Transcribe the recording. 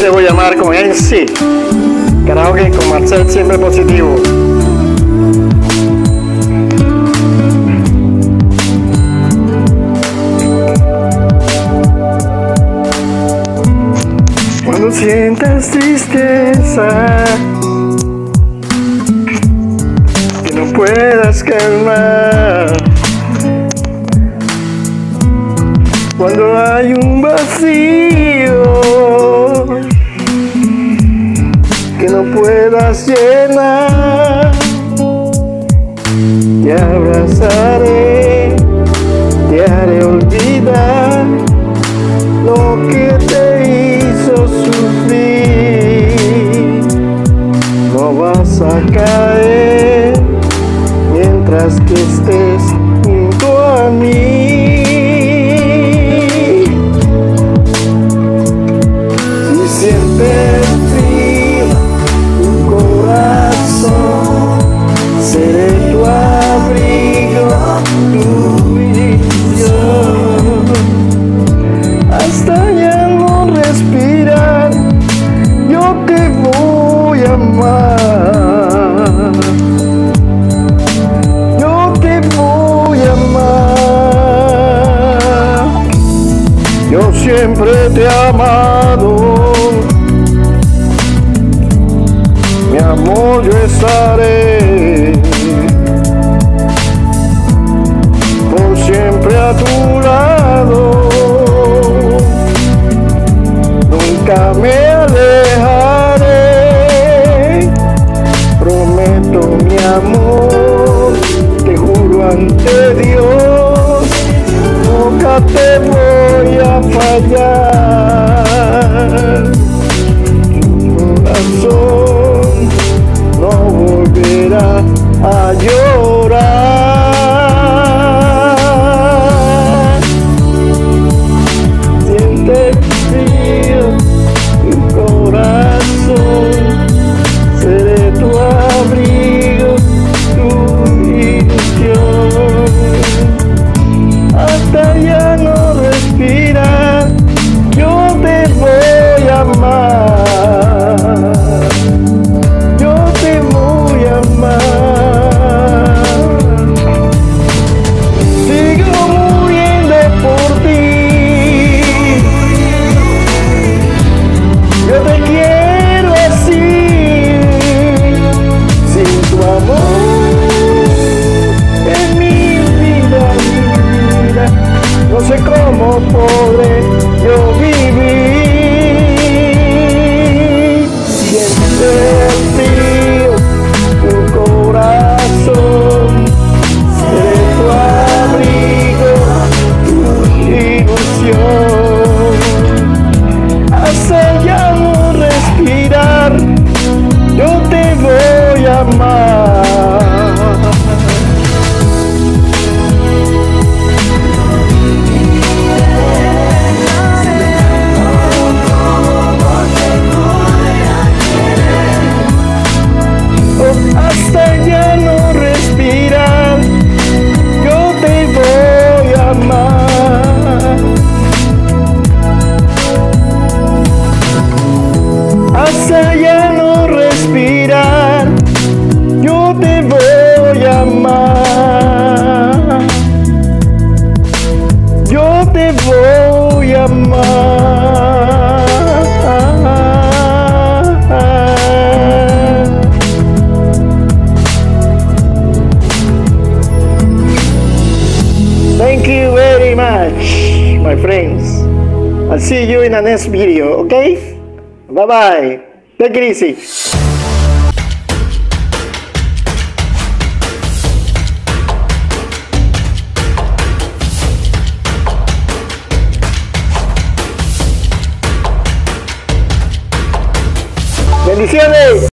Te voy a llamar con él sí. Karaoke con Marcel siempre positivo. Cuando sientas tristeza que no puedas calmar. Cuando hay un vacío estás. siempre te he amado. Mi amor, yo estaré por siempre a tu lado. Nunca me alejaré. Prometo mi amor, te juro ante Dios, nunca te voy I'm so friends. I'll see you in the next video, okay? Bye-bye. Take it easy. bendiciones.